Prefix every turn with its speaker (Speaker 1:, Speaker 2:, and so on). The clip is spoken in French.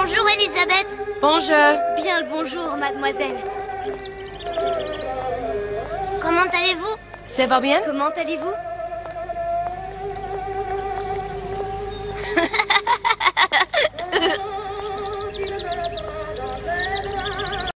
Speaker 1: Bonjour, Elisabeth.
Speaker 2: Bonjour.
Speaker 1: Bien le bonjour, mademoiselle. Comment allez-vous?
Speaker 2: Ça va bien?
Speaker 1: Comment allez-vous?